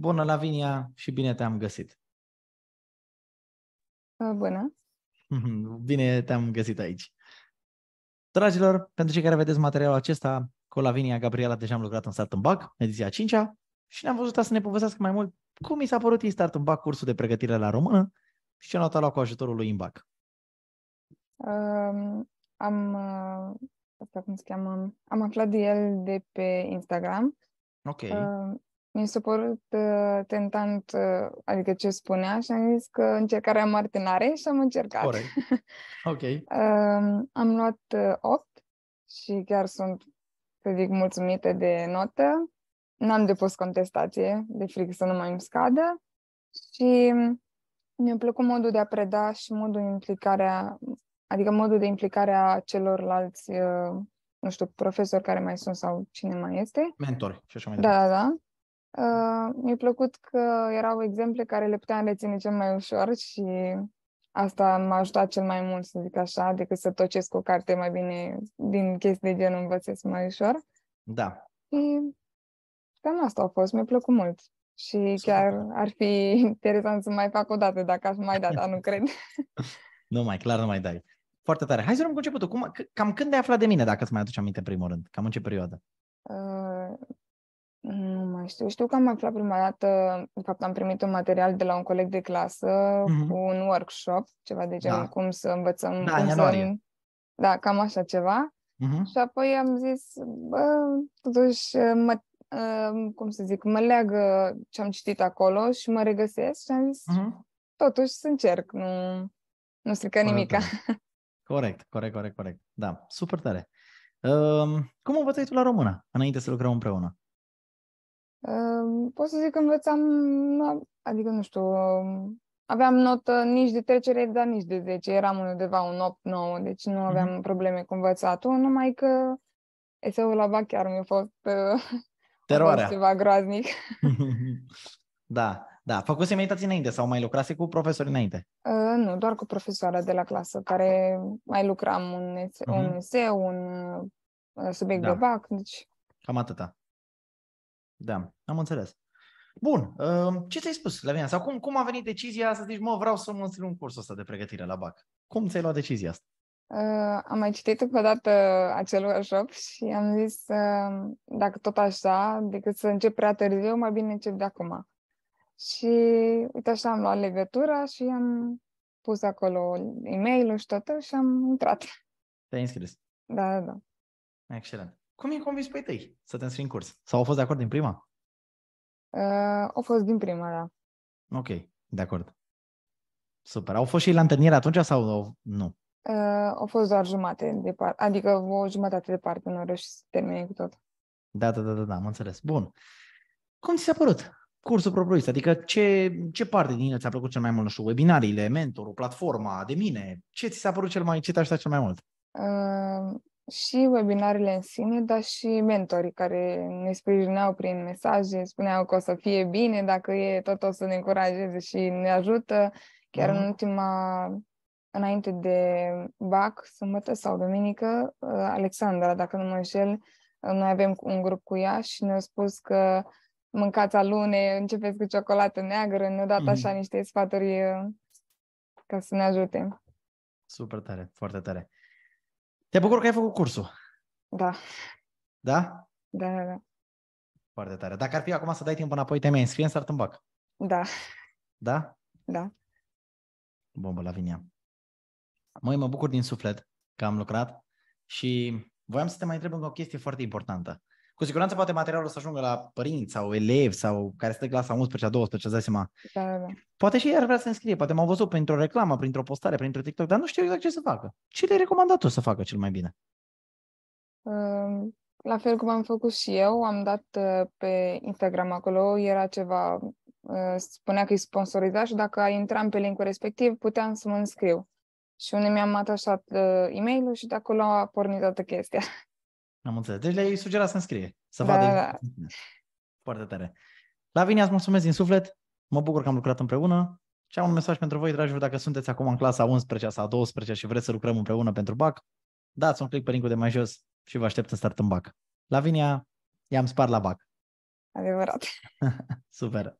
Bună, Lavinia, și bine te-am găsit. Bună. Bine te-am găsit aici. Dragilor, pentru cei care vedeți materialul acesta, cu Lavinia Gabriela deja am lucrat în Start în Bac, ediția 5 și ne-am văzut să ne povestească mai mult cum mi s-a părut ei Start în Bac, cursul de pregătire la română și ce notă a luat cu ajutorul lui Imbac. Uh, am, uh, asta cum se cheamă, am aflat de el de pe Instagram. Ok. Uh, mi s-a părut uh, tentant, uh, adică ce spunea și am zis că încercarea martinare și am încercat. Corect. Ok. uh, am luat uh, 8 și chiar sunt, să zic, mulțumită de notă. N-am depus contestație, de frică să nu mai îmi scadă. Și mi-a plăcut modul de a preda și modul de implicare, adică modul de implicare a celorlalți, uh, nu știu, profesori care mai sunt sau cine mai este. Mentori și așa mai da, departe. Da, da, Uh, mi-a plăcut că erau exemple care le puteam reține cel mai ușor și asta m-a ajutat cel mai mult, să zic așa, decât să tocesc o carte mai bine din chestii de genul învățesc mai ușor. Da. Și cam asta a fost, mi-a plăcut mult. Și chiar ar fi interesant să mai fac o dată, dacă aș mai da, dar nu cred. nu mai, clar nu mai dai. Foarte tare. Hai să luăm cu începutul. Cum, cam când ai aflat de mine, dacă îți mai aduci aminte în primul rând? Cam în ce perioadă? Uh, nu mai știu. Știu că am aflat prima dată, de fapt am primit un material de la un coleg de clasă mm-hmm. cu un workshop, ceva de genul, da. cum să învățăm. Da, cum să... Da, cam așa ceva. Mm-hmm. Și apoi am zis, bă, totuși, mă, uh, cum să zic, mă leagă ce am citit acolo și mă regăsesc și am zis, mm-hmm. totuși să încerc, nu, nu strică nimica. Corect, corect, corect, corect. Da, super tare. Uh, cum învățai tu la română, înainte să lucrăm împreună? Ehm, pot să zic că învățam, adică nu știu, aveam notă nici de trecere, dar nici de 10. Eram undeva un 8-9, deci nu aveam mm-hmm. probleme cu învățatul, numai că eseul la bac chiar mi-a fost, Teroarea. fost ceva groaznic. da, da. Făcuse meditații înainte sau mai lucrase cu profesori înainte? Uh, nu, doar cu profesoara de la clasă, care mai lucram un, ese- uh-huh. un eseu, un uh, subiect da. de bac, deci... Cam atâta. Da, am înțeles. Bun, uh, ce ți-ai spus, Lavinia? Sau cum, cum a venit decizia să zici, mă, vreau să mă înscriu un cursul ăsta de pregătire la BAC? Cum ți-ai luat decizia asta? Uh, am mai citit încă o dată acel workshop și am zis, uh, dacă tot așa, decât să încep prea târziu, mai bine încep de acum. Și uite așa am luat legătura și am pus acolo e mail și tot și am intrat. Te-ai înscris? Da, da, da. Excelent. Cum i-ai convins pe tăi să te înscrii în curs? Sau au fost de acord din prima? Uh, au fost din prima, da. Ok, de acord. Super. Au fost și la întâlnire atunci sau nu? Uh, au fost doar jumate de parte, adică o jumătate de parte, nu reușit să termine cu tot. Da, da, da, da, da, am înțeles. Bun. Cum ți s-a părut cursul propriu Adică ce, ce parte din el ți-a plăcut cel mai mult? Nu știu, webinariile, mentorul, platforma, de mine? Ce ți s-a părut cel mai, ce te-a cel mai mult? Uh, și webinarele în sine, dar și mentorii care ne sprijineau prin mesaje, spuneau că o să fie bine, dacă e tot o să ne încurajeze și ne ajută. Chiar uh-huh. în mhm. ultima, înainte de BAC, sâmbătă sau duminică, uh, Alexandra, dacă nu mă înșel, uh, noi avem un grup cu ea și ne-a spus că mâncați alune, începeți cu ciocolată neagră, ne-a dat uh-huh. așa niște sfaturi uh, ca să ne ajute. Super tare, foarte tare. Te bucur că ai făcut cursul. Da. Da? Da, da, da. Foarte tare. Dacă ar fi acum să dai timp înapoi, te mai înscrie în Start Bac? Da. Da? Da. Bombă, Lavinia. Măi, mă bucur din suflet că am lucrat și voiam să te mai întreb încă o chestie foarte importantă. Cu siguranță poate materialul să ajungă la părinți sau elevi sau care stă clasa 11 12, îți dai seama. Da, da, da. Poate și ei ar vrea să înscrie, poate m-au văzut printr-o reclamă, printr-o postare, printr-o TikTok, dar nu știu exact ce să facă. Ce le-ai recomandat tu să facă cel mai bine? Uh, la fel cum am făcut și eu, am dat uh, pe Instagram acolo, era ceva, uh, spunea că e sponsorizat și dacă intram pe linkul respectiv, puteam să mă înscriu. Și unde mi-am atașat uh, e mail și de acolo a pornit toată chestia. Am înțeles. Deci le-ai sugerat să înscrie, să da, vadă. Da. Foarte tare. Lavinia, îți mulțumesc din suflet. Mă bucur că am lucrat împreună. Și am un mesaj pentru voi, dragilor, dacă sunteți acum în clasa 11 sau 12 și vreți să lucrăm împreună pentru BAC, dați un click pe linkul de mai jos și vă aștept în start în BAC. Lavinia, i-am spart la BAC. Adevărat. Super.